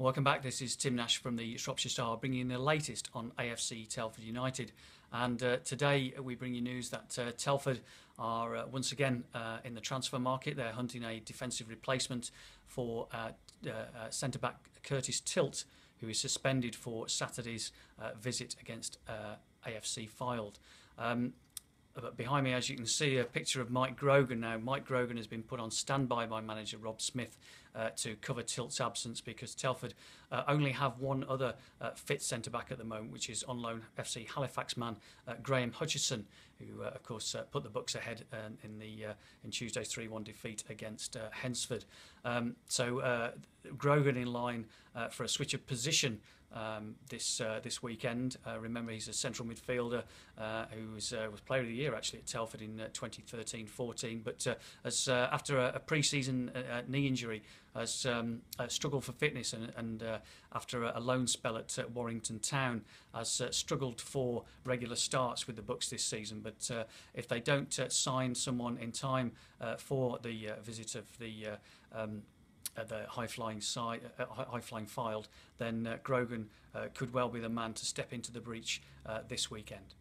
Welcome back. This is Tim Nash from the Shropshire Star, bringing you the latest on AFC Telford United. And uh, today we bring you news that uh, Telford are uh, once again uh, in the transfer market. They're hunting a defensive replacement for uh, uh, centre back Curtis Tilt, who is suspended for Saturday's visit against AFC Fylde. Um, behind me, as you can see, a picture of Mike Grogan now. Mike Grogan has been put on standby by manager Rob Smith uh, to cover Tilt's absence because Telford uh, only have one other uh, fit centre back at the moment, which is on loan FC Halifax man uh, Graham Hutchison, who, uh, of course, uh, put the Bucks ahead in the in Tuesday's 3 1 defeat against Hednesford. Um, so Grogan in line for a switch of position um, this uh, this weekend. Uh, remember, he's a central midfielder uh, who was uh, was Player of the Year actually at Telford in 2013-14. Uh, but as after a, a pre-season knee injury, has um, struggled for fitness, and, and after a, loan spell at Warrington Town, has struggled for regular starts with the Bucks this season. But if they don't sign someone in time for the visit of the um, the high flying side, uh, high flying Fylde, then uh, Grogan uh, could well be the man to step into the breach this weekend.